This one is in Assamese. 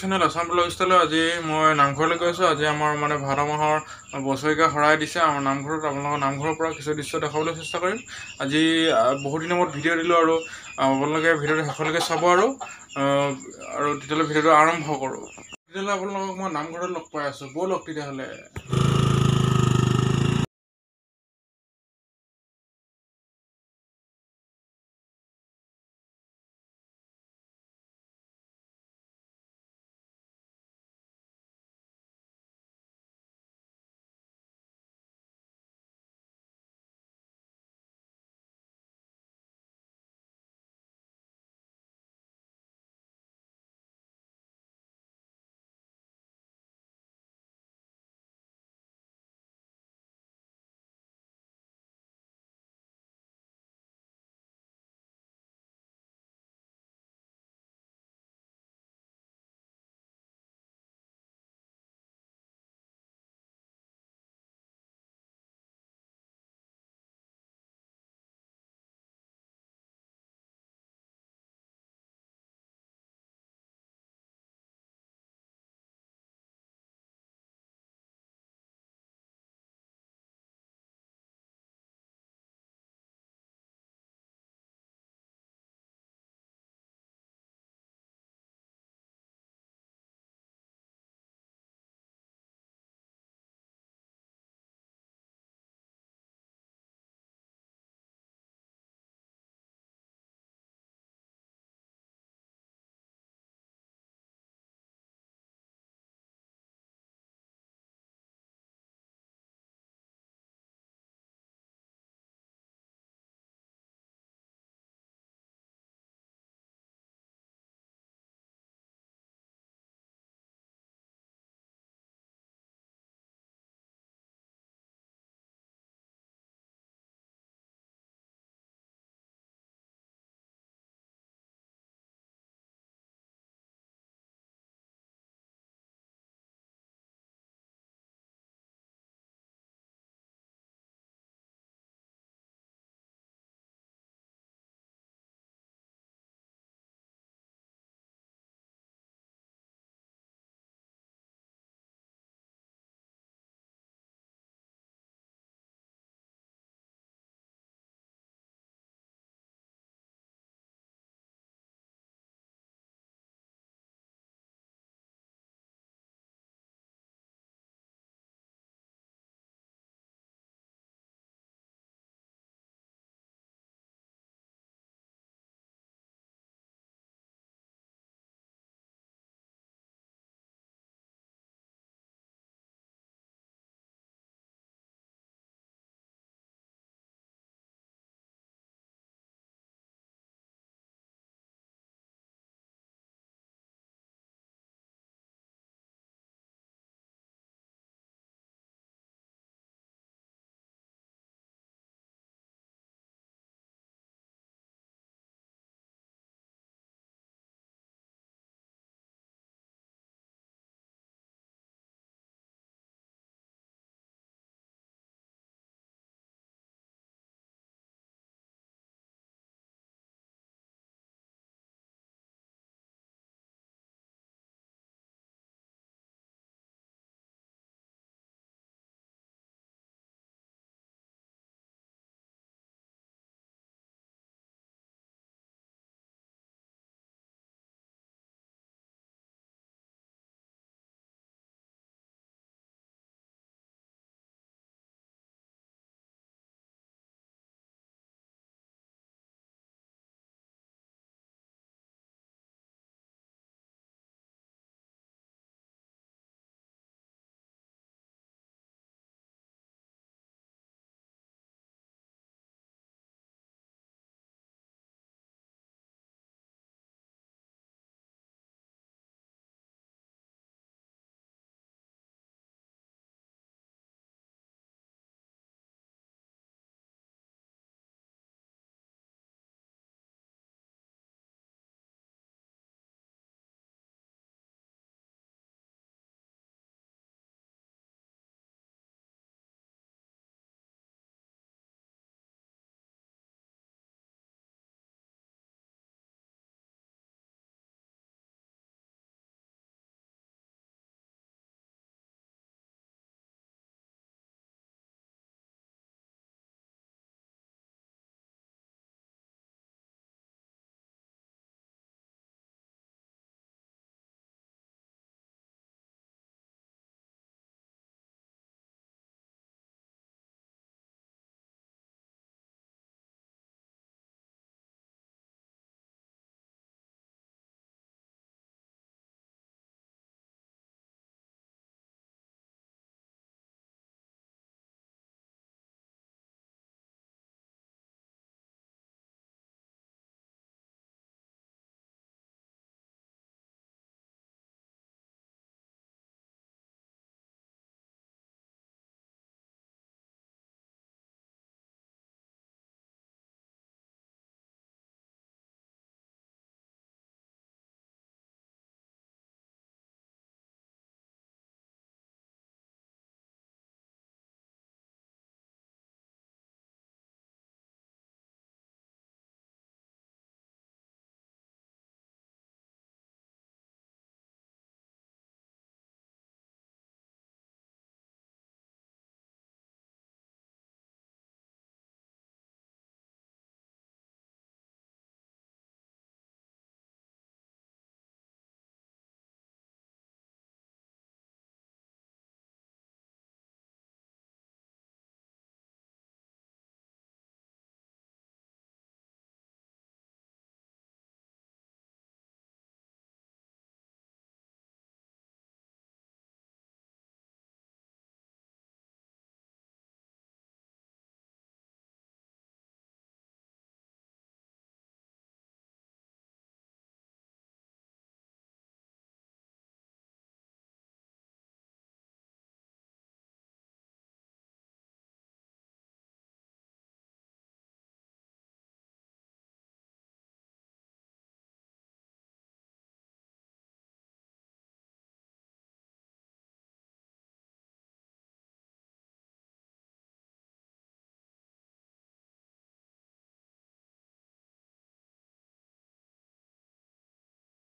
চেনেল আছাম ব্লগ ষ্টাইলৰ আজি মই নামঘৰলৈ গৈছোঁ। আজি আমাৰ মানে ভাদ মাহৰ বছৰেকীয়া শৰাই দিছে। আমাৰ নামঘৰত আপোনালোকৰ নামঘৰৰ পৰা কিছু দৃশ্য দেখাবলৈ চেষ্টা কৰিম। আজি বহুত দিনৰ মূৰত ভিডিঅ' দিলোঁ আৰু আপোনালোকে ভিডিঅ'টো শেষলৈকে চাব আৰু আৰু তেতিয়াহ'লে ভিডিঅ'টো আৰম্ভ কৰোঁ। তেতিয়াহ'লে আপোনালোকক মই নামঘৰত লগ পাই আছোঁ। ব'লক তেতিয়াহ'লে।